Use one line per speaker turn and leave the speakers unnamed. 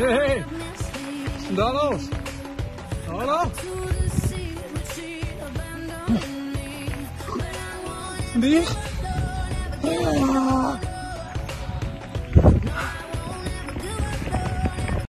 Hey, Donald. Hallo? Hm. Die?